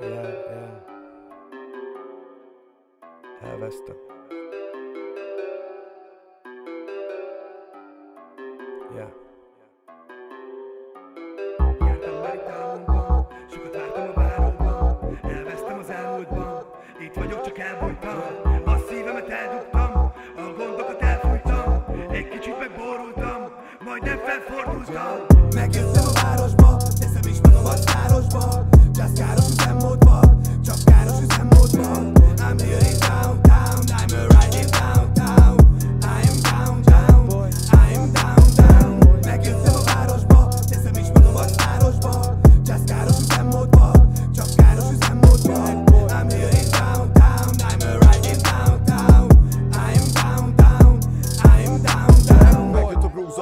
Yeah, yeah. Elvesztem. Yeah. Sokat vártam a váróban Elvesztem az elmúltban, itt vagyok, csak elbújtam A szívemet eldugtam, a gondokat elfújtam Egy kicsit megborultam, majdnem felfordultam Megjöttem a városba, teszem is magam a szárosba Just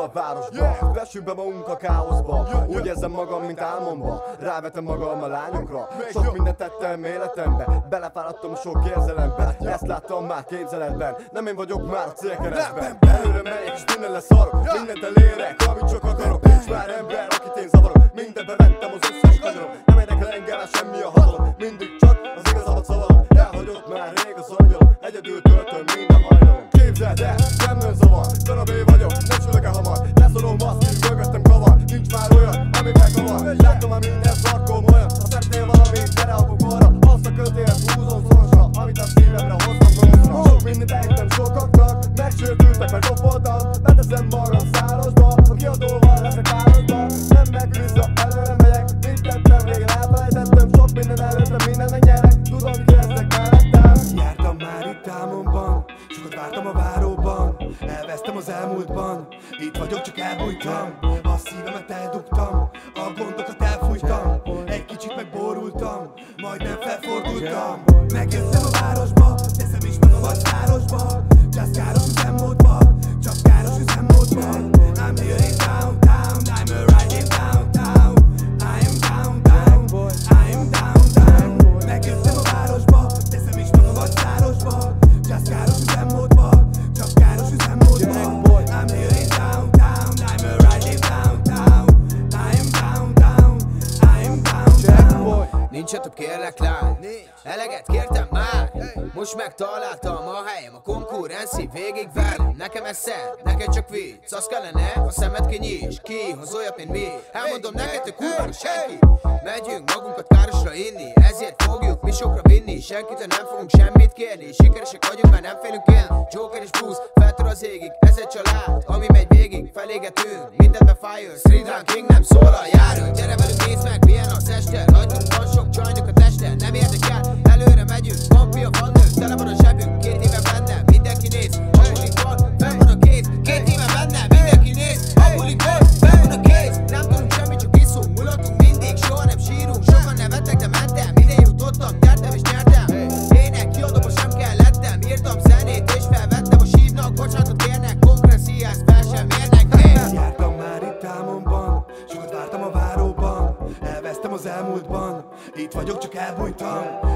a a városba. Vessük be magunk a káoszba. Úgy érzem magam, mint álmomba. Rávetem magam a lányokra. Sok mindent tettem életembe. Belefáradtam sok érzelembe. Ezt láttam már képzeletben. Nem én vagyok már a célkeresztben. Előre megyek és minden lesz szarok Mindent elérek, amit csak akarok. Nincs már ember, akit én zavarok. Mindent bevettem az összes kanyarom Nem érdekel engem semmi a hatalom Mindig csak az igazamat szavalom Elhagyott már rég az angyalom Egyedül töltöm minden hajnalom. Képzeld el, nem zavar Darabé vagyok, nem sülök el Sok mindent ejtem sokaknak Megsértültek, mert doboltam Beteszem magam szárosba A kiadóval leszek városba Nem meg vissza, előre megyek. Mit tettem, régen elfelejtettem Sok minden előttem, mindennek nyerek Tudom, ki leszek mellettem Jártam már itt álmomban, sokat vártam a váróban. Elvesztem az elmúltban, itt vagyok, csak elbújtam. A szívemet eldugtam, a gondokat elfújtam. Egy kicsit megborultam, majdnem felfordultam. Megjöttem a városba, teszem is magam a szárosba Nincs több kérlek lány. Eleget kértem már. Most megtaláltam a helyem A konkurenci végig velem Nekem ez szer, neked csak vicc. Az kellene, a szemed kinyis Ki hoz olyat, mint mi? Elmondom neked, te kurva senki. Megyünk magunkat károsra inni Ezért mi sokra vinni Senkitől nem fogunk semmit kérni. Sikeresek vagyunk, mert nem félünk élni Joker és Bruce, feltör az égig Ez egy család, ami megy végig Felégetünk, mindenbe fire Street King nem szólal, járunk Gyere velünk, nézd meg, milyen az este Rajtunk van sok csajnak a vagyok, csak elbújtam